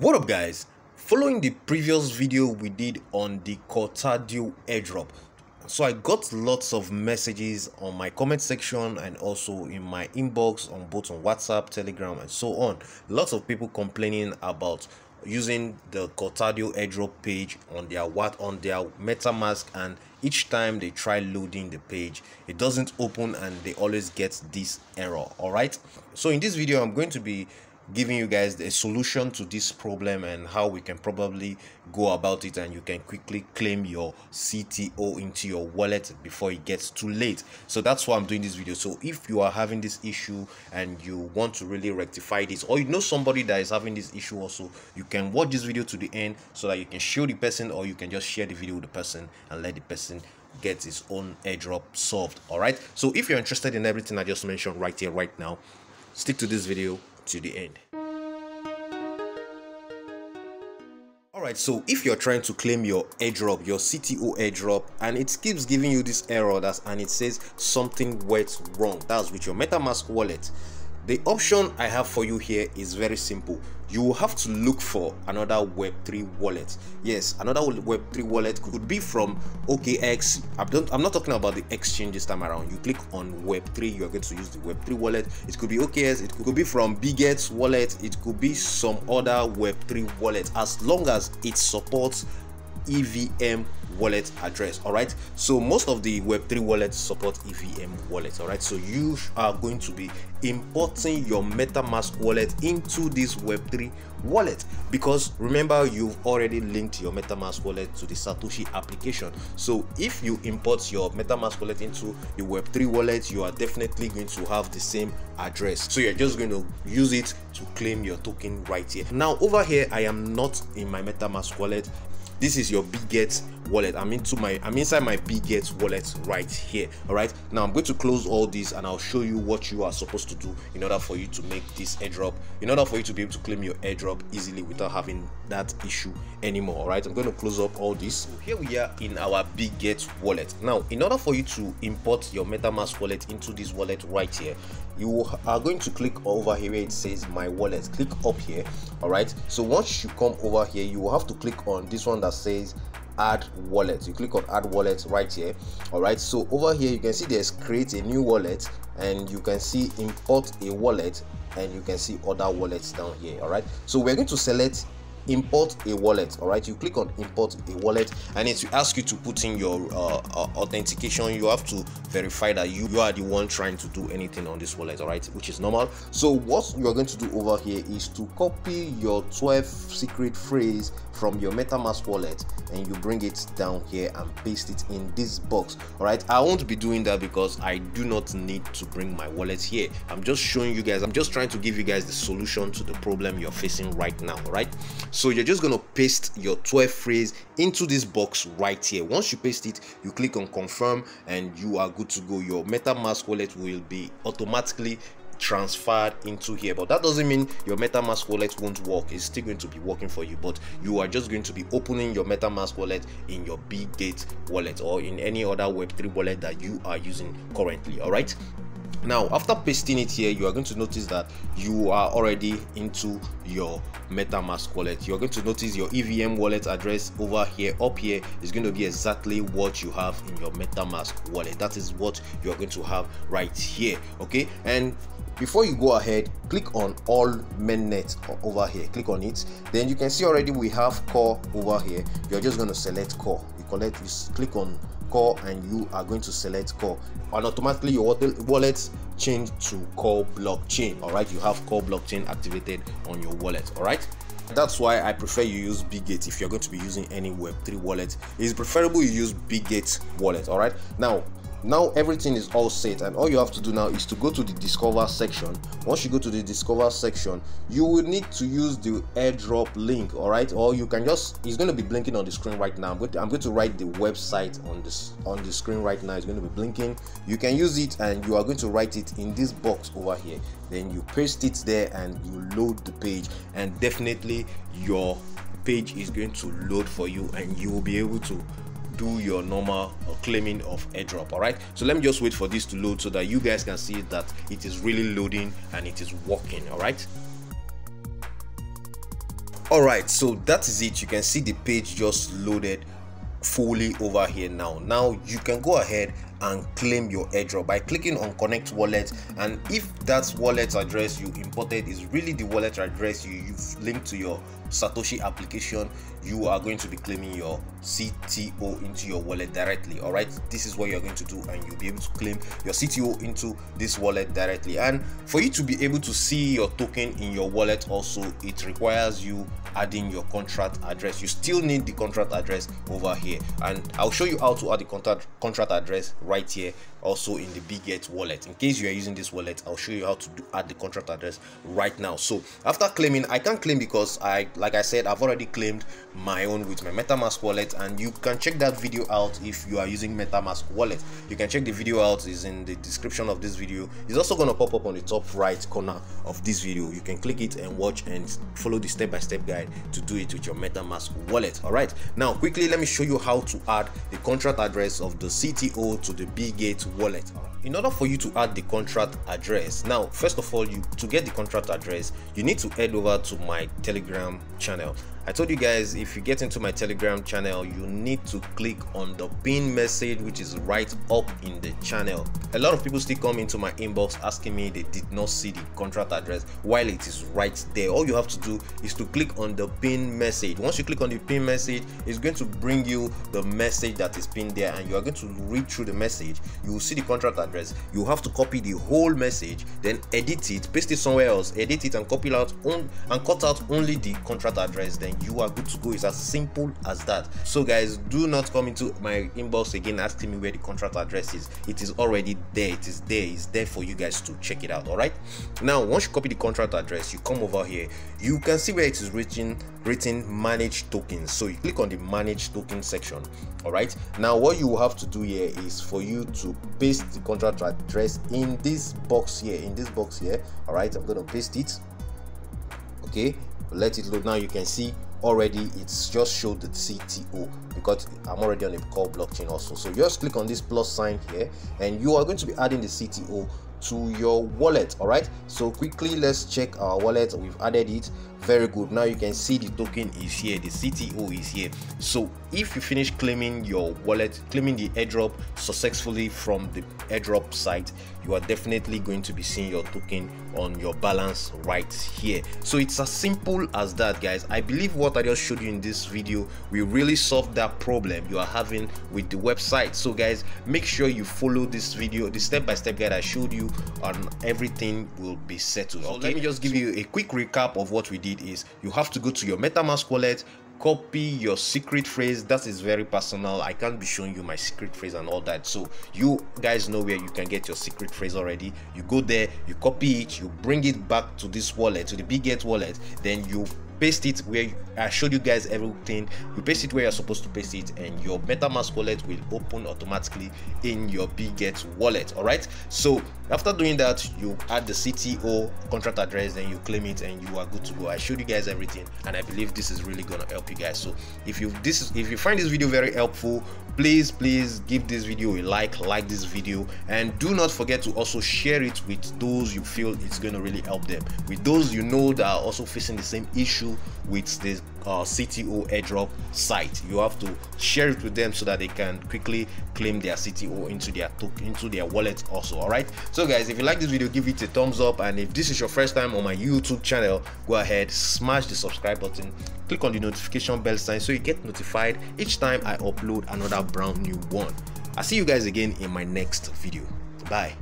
What up guys? Following the previous video we did on the Coretardio airdrop, so I got lots of messages on my comment section and also in my inbox on both on WhatsApp, Telegram and so on. Lots of people complaining about using the Coretardio airdrop page on their what on their MetaMask and each time they try loading the page it doesn't open and they always get this error all right so in this video i'm going to be giving you guys a solution to this problem and how we can probably go about it and you can quickly claim your CTO into your wallet before it gets too late. So that's why I'm doing this video. So if you are having this issue and you want to really rectify this or you know somebody that is having this issue also you can watch this video to the end so that you can show the person or you can just share the video with the person and let the person get his own airdrop solved all right? So if you're interested in everything I just mentioned right here right now stick to this video to the end. Alright, so if you're trying to claim your airdrop, your CTO airdrop, and it keeps giving you this error that's and it says something went wrong, that's with your MetaMask wallet the option I have for you here is very simple. You will have to look for another Web3 wallet. Yes, another Web3 wallet could be from OKX. I'm not talking about the exchange this time around. You click on Web3, you are going to use the Web3 wallet. It could be OKX, it could be from Bitget wallet, it could be some other Web3 wallet as long as it supports EVM wallet address all right? So most of the web3 wallets support evm wallets all right? So you are going to be importing your metamask wallet into this web3 wallet. Because remember you've already linked your metamask wallet to the satoshi application. So if you import your metamask wallet into the web3 wallet you are definitely going to have the same address. So you're just going to use it to claim your token right here. Now over here i am not in my metamask wallet this is your Bitget wallet. I'm into my i'm inside my Bitget wallet right here all right? Now i'm going to close all these and i'll show you what you are supposed to do in order for you to make this airdrop in order for you to be able to claim your airdrop easily without having that issue anymore all right? I'm going to close up all this. So here we are in our Bitget wallet. Now in order for you to import your metamask wallet into this wallet right here you are going to click over here it says my wallet. Click up here all right? So once you come over here you will have to click on this one that says add wallet. You click on add wallet right here all right? So over here you can see there's create a new wallet and you can see import a wallet and you can see other wallets down here all right? So we're going to select import a wallet all right? You click on import a wallet and it will ask you to put in your uh, uh, authentication. You have to verify that you, you are the one trying to do anything on this wallet all right? Which is normal. So what you are going to do over here is to copy your 12 secret phrase from your metamask wallet and you bring it down here and paste it in this box all right? I won't be doing that because i do not need to bring my wallet here. I'm just showing you guys. I'm just trying to give you guys the solution to the problem you're facing right now all right? So you're just going to paste your 12 phrase into this box right here. Once you paste it you click on confirm and you are good to go your metamask wallet will be automatically transferred into here. But that doesn't mean your metamask wallet won't work. It's still going to be working for you but you are just going to be opening your metamask wallet in your Bitget wallet or in any other web3 wallet that you are using currently all right now after pasting it here you are going to notice that you are already into your metamask wallet. You're going to notice your evm wallet address over here. Up here is going to be exactly what you have in your metamask wallet. That is what you're going to have right here okay? And before you go ahead click on all mainnet over here. Click on it. Then you can see already we have core over here. You're just going to select core. You collect you click on core and you are going to select core and automatically your wallet change to core blockchain. All right you have core blockchain activated on your wallet. All right that's why i prefer you use Bitget if you're going to be using any web3 wallet. It's preferable you use Bitget wallet. All right now now everything is all set and all you have to do now is to go to the discover section. Once you go to the discover section you will need to use the airdrop link all right? Or you can just it's going to be blinking on the screen right now. To, I'm going to write the website on this on the screen right now. It's going to be blinking. You can use it and you are going to write it in this box over here. Then you paste it there and you load the page. And definitely your page is going to load for you and you will be able to do your normal uh, claiming of airdrop all right so let me just wait for this to load so that you guys can see that it is really loading and it is working all right Alright, so that is it. You can see the page just loaded fully over here now. Now you can go ahead and claim your airdrop by clicking on connect wallet. And if that wallet address you imported is really the wallet address you, you've linked to your satoshi application you are going to be claiming your cto into your wallet directly. All right? This is what you're going to do and you'll be able to claim your cto into this wallet directly. And for you to be able to see your token in your wallet also it requires you adding your contract address. You still need the contract address over here. And i'll show you how to add the contract contract address right here also in the Bitget wallet. In case you are using this wallet i'll show you how to do, add the contract address right now. So after claiming i can't claim because i like i said i've already claimed my own with my metamask wallet. And you can check that video out if you are using metamask wallet. You can check the video out is in the description of this video. It's also going to pop up on the top right corner of this video. You can click it and watch and follow the step-by-step -step guide to do it with your metamask wallet. All right. Now quickly let me show you how to add the contract address of the cto to the Bitget wallet. In order for you to add the contract address now first of all you to get the contract address you need to head over to my telegram channel I told you guys if you get into my telegram channel you need to click on the pin message which is right up in the channel. A lot of people still come into my inbox asking me they did not see the contract address while it is right there. All you have to do is to click on the pin message. Once you click on the pin message it's going to bring you the message that is pinned there and you are going to read through the message. You will see the contract address. You have to copy the whole message then edit it paste it somewhere else edit it and copy out on and cut out only the contract address then you are good to go. It's as simple as that. So guys do not come into my inbox again asking me where the contract address is. It is already there. It is there. It's there for you guys to check it out all right now once you copy the contract address you come over here. You can see where it is written written manage tokens. So you click on the manage token section all right now what you have to do here is for you to paste the contract address in this box here. In this box here all right i'm going to paste it. Okay let it load now you can see already it's just showed the cto because i'm already on the core blockchain also. So just click on this plus sign here and you are going to be adding the cto to your wallet. All right? So quickly let's check our wallet. We've added it very good. Now you can see the token is here the cto is here. So if you finish claiming your wallet claiming the airdrop successfully from the airdrop site you are definitely going to be seeing your token on your balance right here. So it's as simple as that guys. I believe what i just showed you in this video will really solve that problem you are having with the website. So guys make sure you follow this video the step-by-step -step guide i showed you and everything will be settled okay? so let me just give you a quick recap of what we did is you have to go to your metamask wallet copy your secret phrase. That is very personal. I can't be showing you my secret phrase and all that. So you guys know where you can get your secret phrase already. You go there you copy it you bring it back to this wallet to the Bitget wallet. Then you paste it where I showed you guys everything. You paste it where you're supposed to paste it and your metamask wallet will open automatically in your Bitget wallet all right? So after doing that you add the cto contract address then you claim it and you are good to go. I showed you guys everything and i believe this is really gonna help you guys. So if you this is if you find this video very helpful please please give this video a like like this video and do not forget to also share it with those you feel it's going to really help them. With those you know that are also facing the same issue with the uh, CTO airdrop site. You have to share it with them so that they can quickly claim their CTO into their into their wallet also. All right. So guys, if you like this video, give it a thumbs up, and if this is your first time on my YouTube channel, go ahead smash the subscribe button, click on the notification bell sign so you get notified each time I upload another brand new one. I'll see you guys again in my next video. Bye.